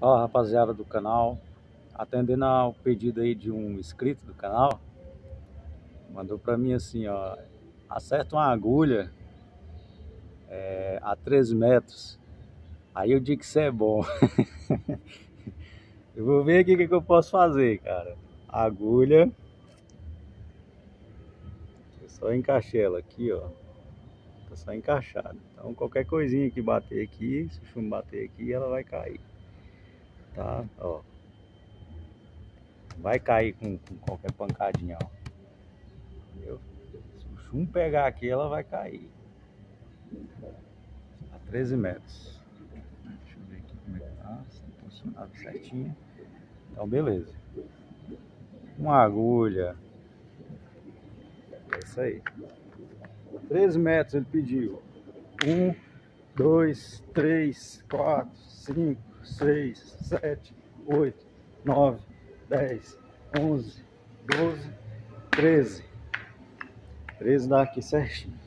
Fala rapaziada do canal, atendendo ao pedido aí de um inscrito do canal, mandou pra mim assim, ó, acerta uma agulha é, a 13 metros, aí eu digo que isso é bom. eu vou ver aqui o que, que eu posso fazer, cara. Agulha, eu só encaixei ela aqui, ó, tá só encaixada. Então qualquer coisinha que bater aqui, se o chumbo bater aqui, ela vai cair tá? Ó. Vai cair com, com qualquer pancadinha, ó. Entendeu? Se pegar aqui, ela vai cair. A 13 metros. Deixa eu ver aqui como é que tá. Posicionado certinho. Então, beleza. Uma agulha. É isso aí. 13 metros ele pediu. Um, dois, três, quatro, cinco, seis, sete, oito, nove, dez, onze, doze, treze. Treze dá aqui certinho.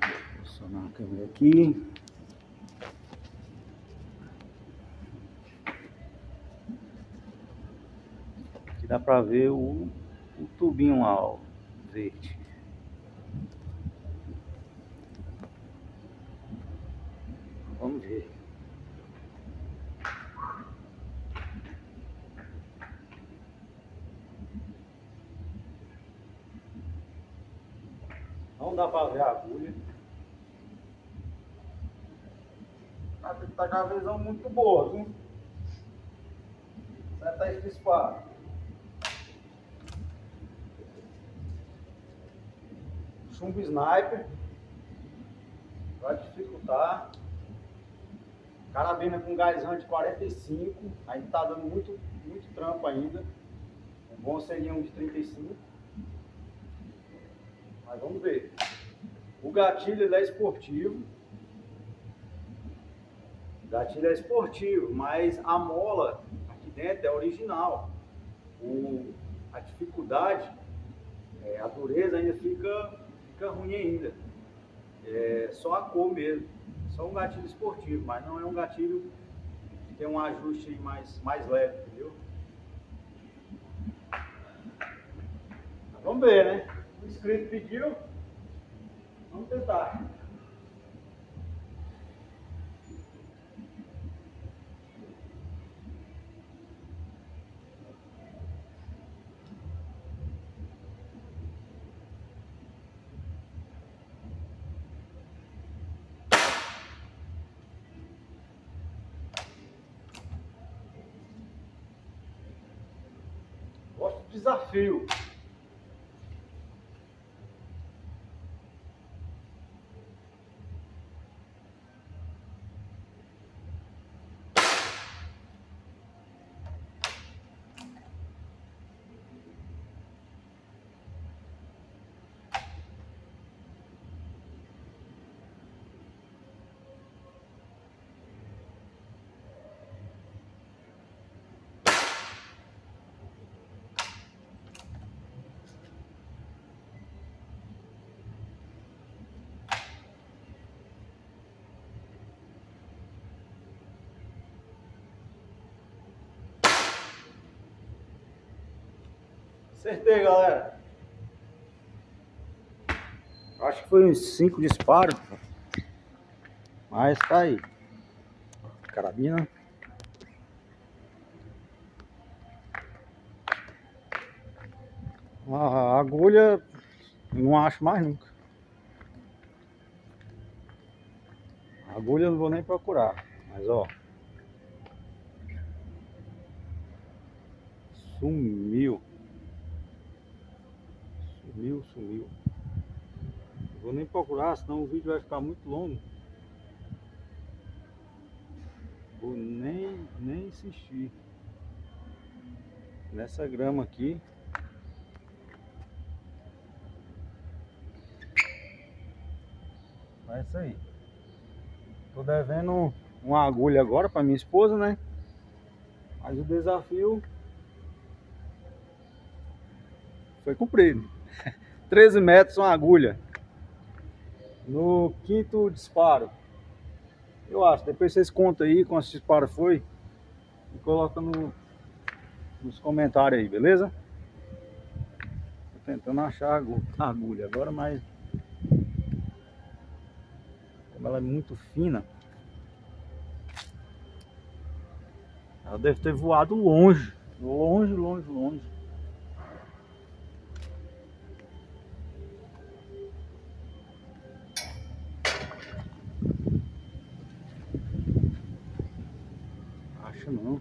Vou posicionar a câmera aqui. Aqui dá pra ver o, o tubinho lá, ó, verde. Vamos ver. Não dá para ver a agulha. Tá, tá com a visão muito boa, viu? Senta esse disparo. Chumbo sniper. Vai dificultar. Carabina com gás de 45. Ainda tá dando muito, muito trampo ainda. O bom seria um de 35. Mas vamos ver. O gatilho ele é esportivo. O gatilho é esportivo, mas a mola aqui dentro é original. O, a dificuldade, é, a dureza ainda fica, fica ruim ainda. É só a cor mesmo. Só um gatilho esportivo, mas não é um gatilho que tem um ajuste mais, mais leve, entendeu? vamos ver, né? Inscrito pediu. Vamos tentar. Gosto de desafio. Acertei, galera. Acho que foi uns 5 disparos. Mas tá aí. Carabina. A agulha não acho mais nunca. A agulha não vou nem procurar. Mas ó. Sumiu. Sumiu, sumiu. Vou nem procurar, senão o vídeo vai ficar muito longo. Vou nem, nem insistir. Nessa grama aqui. É isso aí. Tô devendo uma agulha agora para minha esposa, né? Mas o desafio foi cumprido. 13 metros uma agulha. No quinto disparo. Eu acho. Depois vocês contam aí quantos disparos foi. E coloca no, nos comentários aí, beleza? Tô tentando achar a agulha agora, mas... Como ela é muito fina... Ela deve ter voado longe. Longe, longe, longe. Não.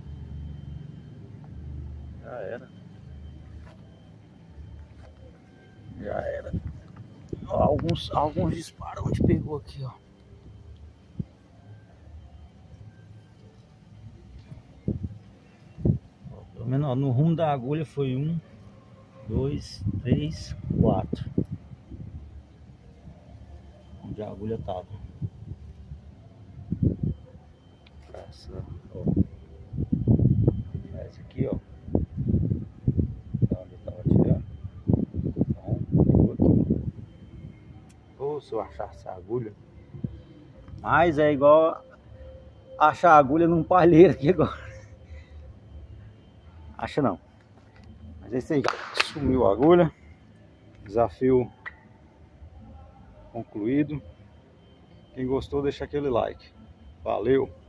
Já era. Já era. alguns, alguns disparos onde pegou aqui, ó. Pelo menos no rumo da agulha foi um, dois, três, quatro. Onde a agulha tava. Essa, ó. Aqui, ó. onde eu tava tirando. Então. Ou se eu achar essa agulha. Mas é igual achar agulha num palheiro aqui agora. Acha não. Mas isso aí. Sumiu a agulha. Desafio concluído. Quem gostou, deixa aquele like. Valeu!